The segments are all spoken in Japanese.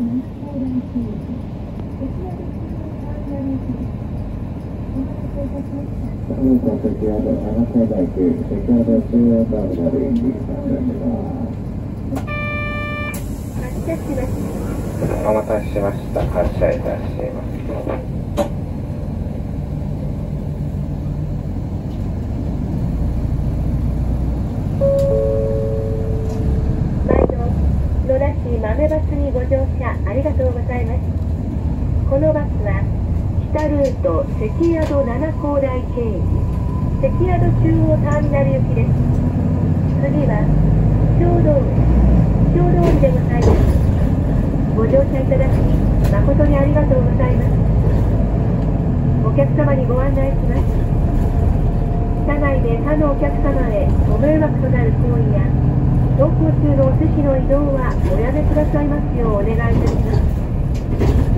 お待たせしました。発車いたします。田市豆バスにご乗車ありがとうございます。このバスは北ルート関宿七高台経由関宿中央ターミナル行きです次は小道小道でございます。ご乗車いただき誠にありがとうございます。お客様にご案内します。車内で他のお客様へご迷惑となる行為や走行中のお寿司の移動はおやめくださいますようお願いいたします。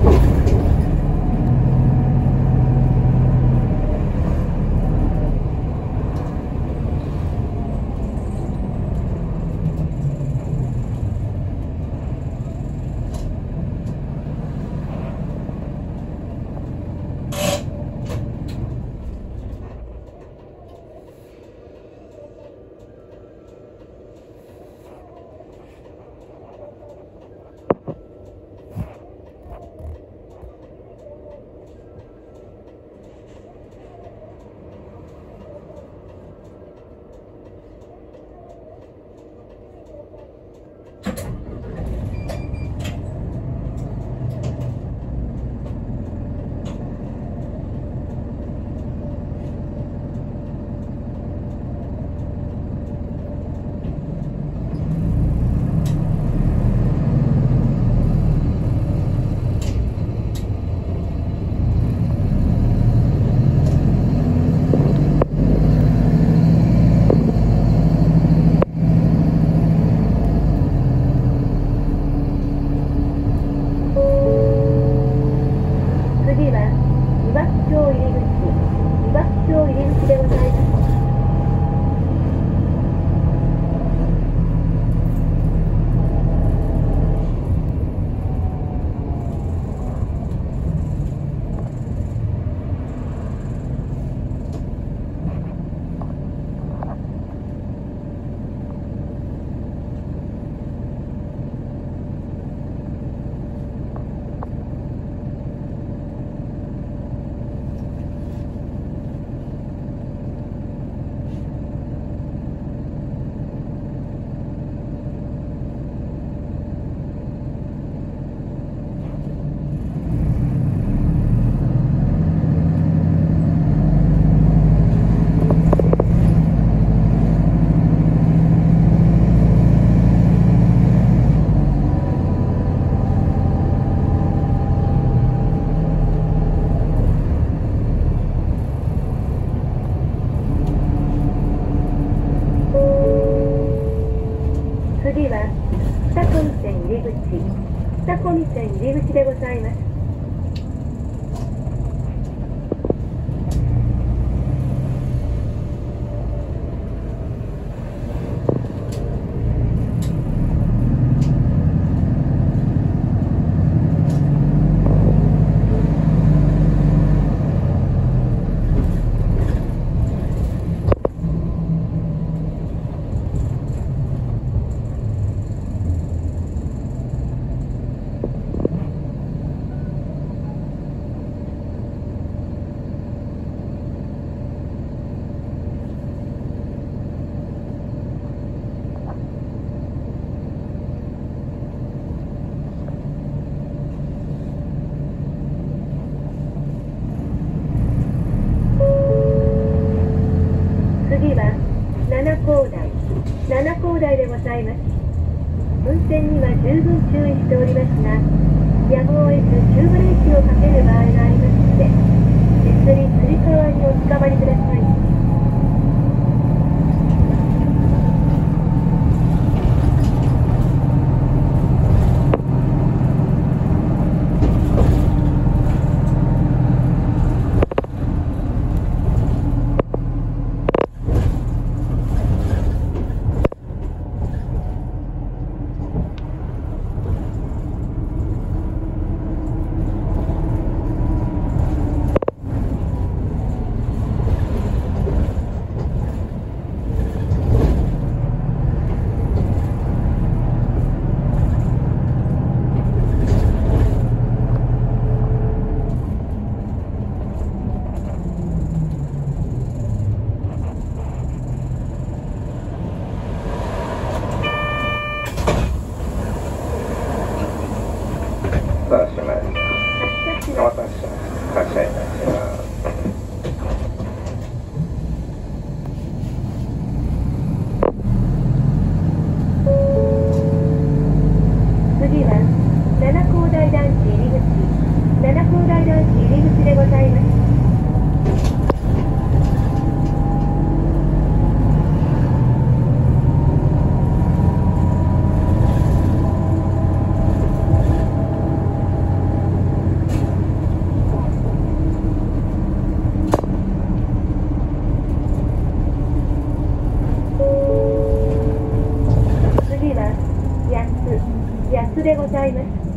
でございます。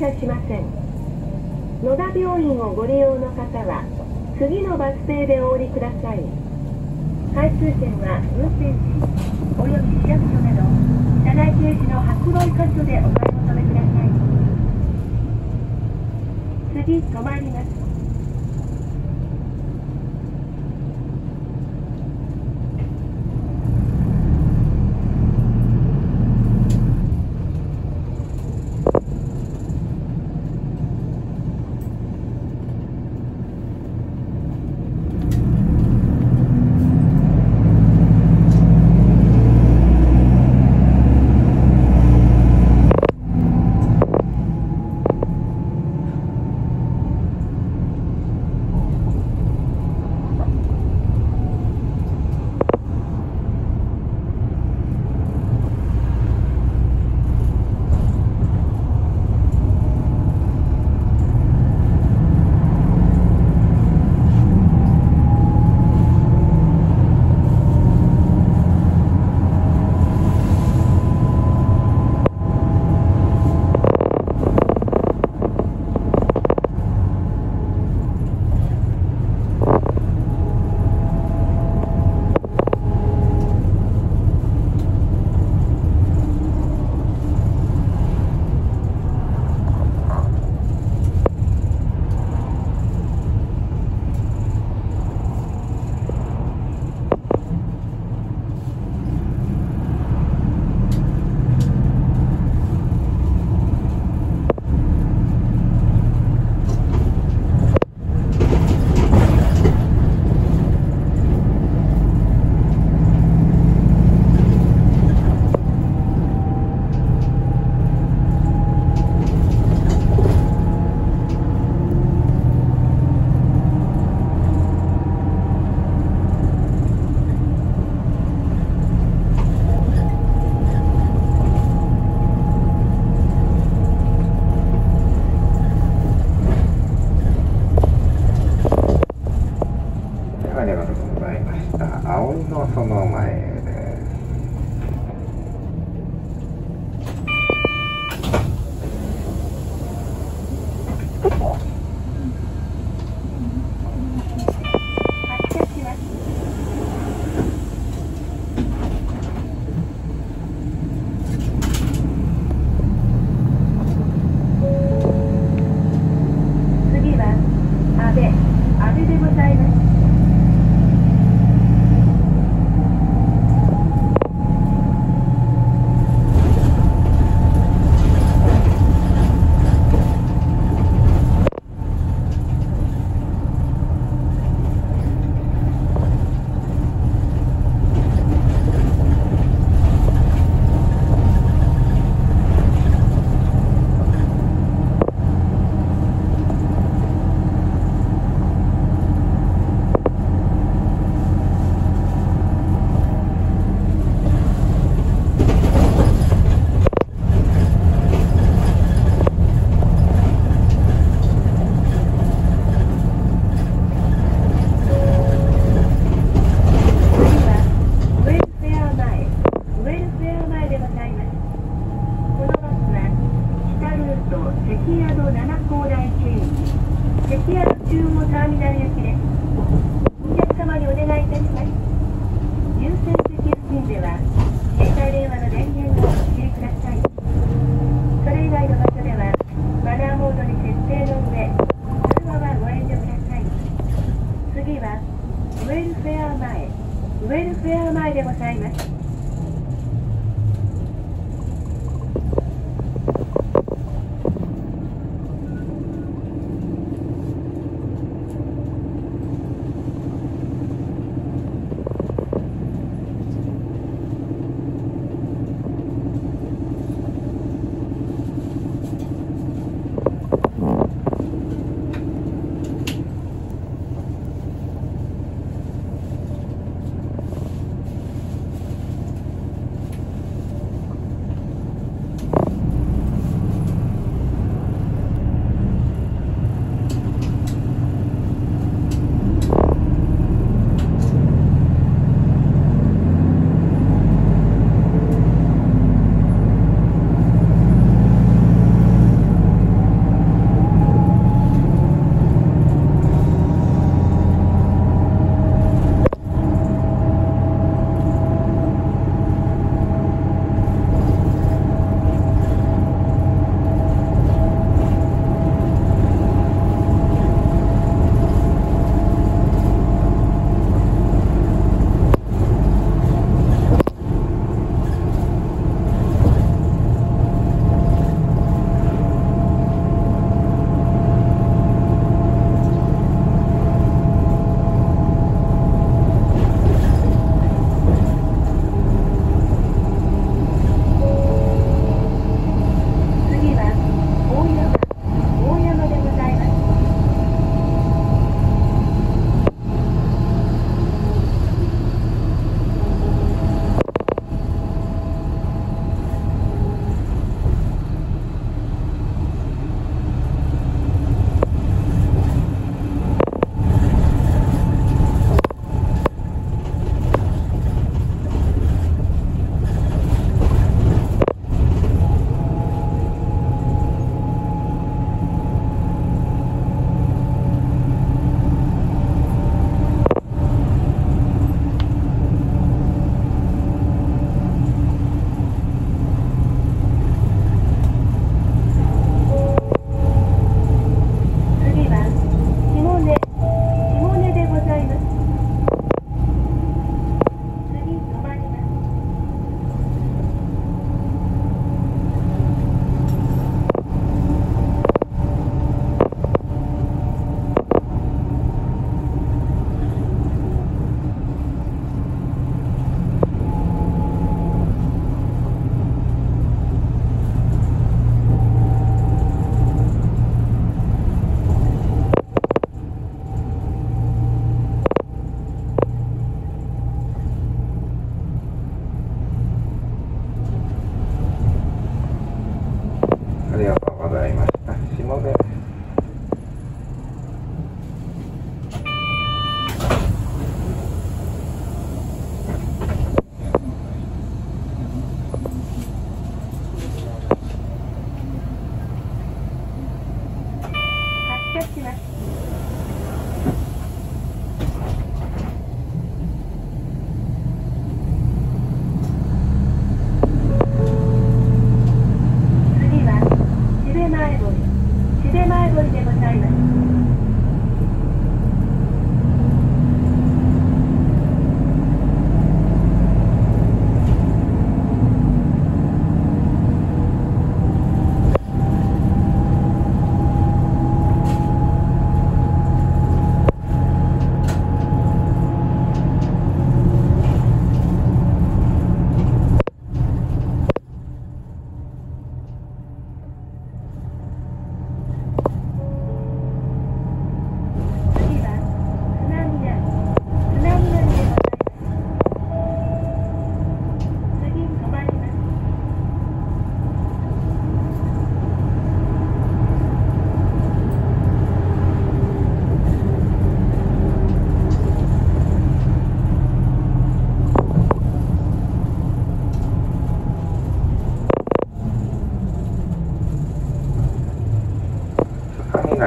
車しません。野田病院をご利用の方は次のバス停でお降りください。回数券は運転士および市役所など社内掲事の白黒箇所でお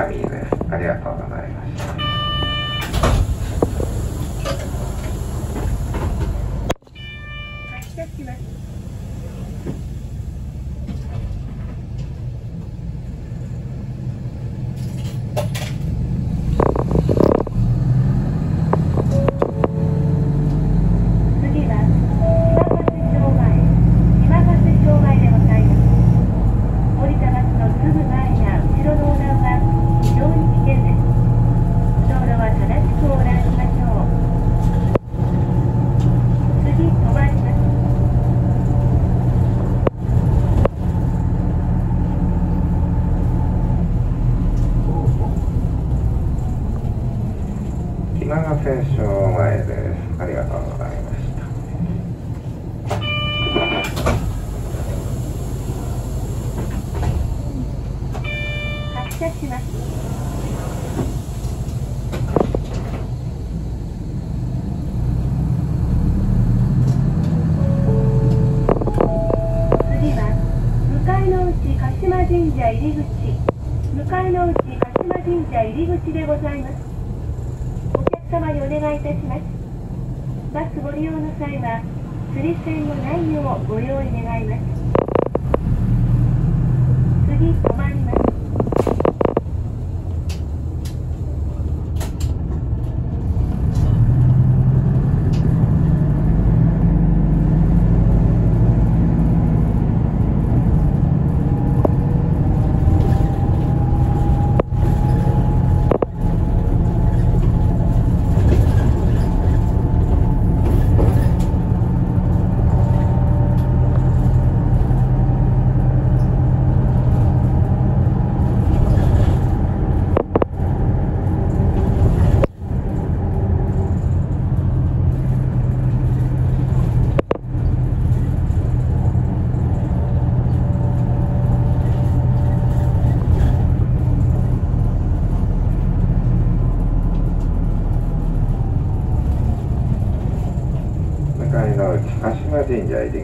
ミーです。ありがとうございました。ます。社入り口向かいのうち鹿島神社入り口でございます。お客様にお願いいたします。バスご利用の際は釣り線のな内容をご用意願います。Để đi.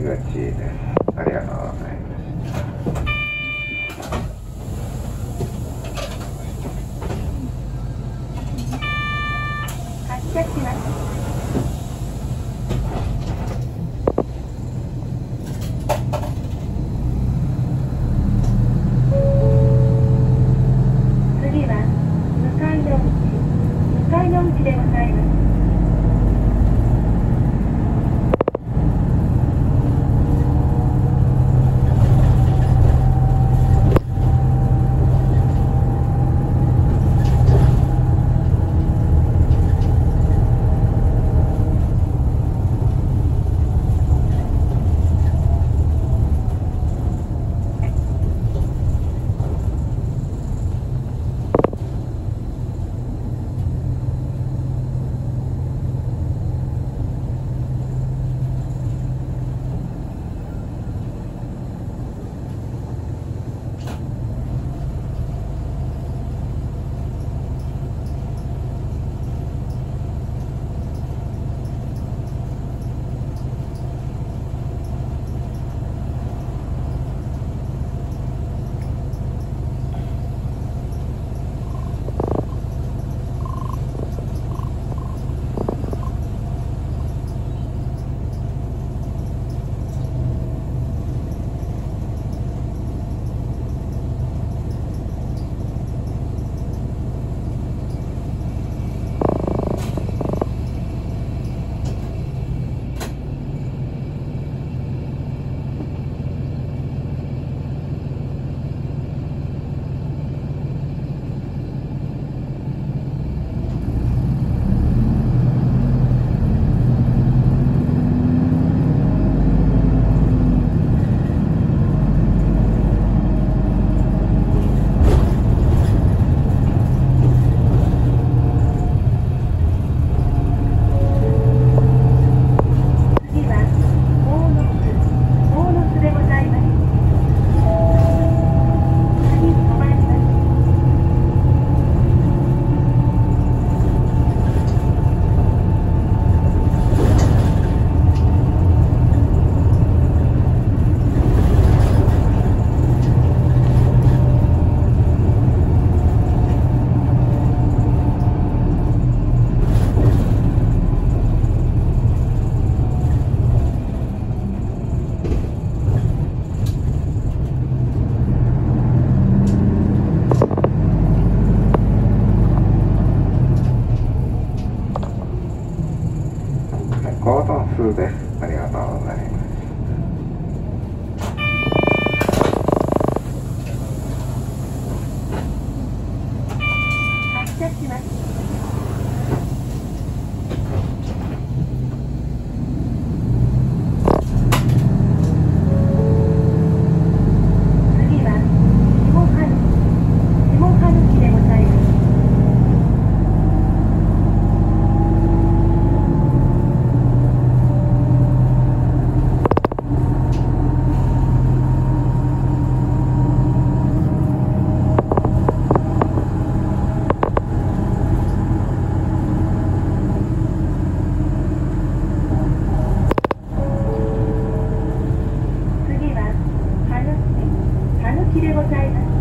Okay.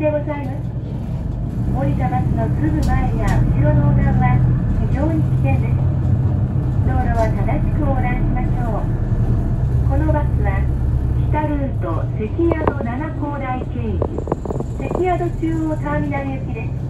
でございます。降りたバスのすぐ前や後ろの横断は非常に危険です。道路は正しく横断しましょう。このバスは北ルート関宿七高台経由、関宿中央ターミナル行きです。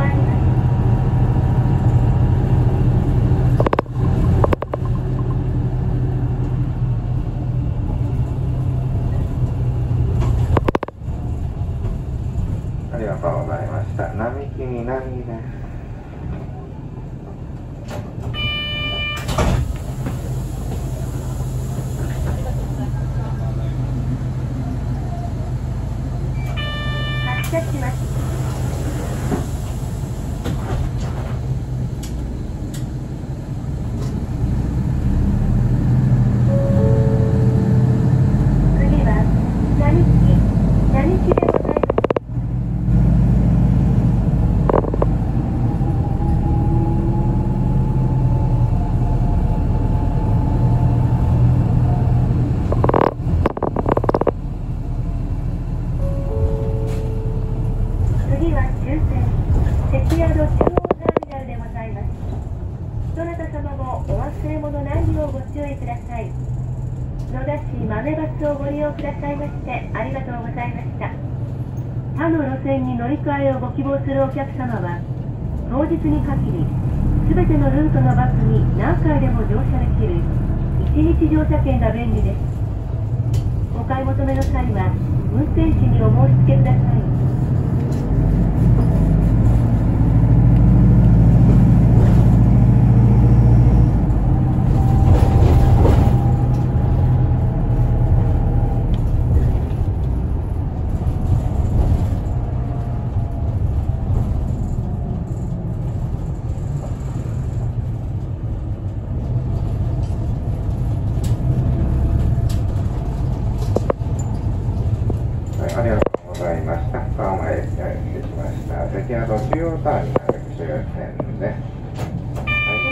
Bye. 注意ください。野田市豆バスをご利用くださいましてありがとうございました。他の路線に乗り換えをご希望するお客様は当日に限り全てのルートのバスに何回でも乗車できる1日乗車券が便利です。お買い求めの際は運転士にお申し付けください。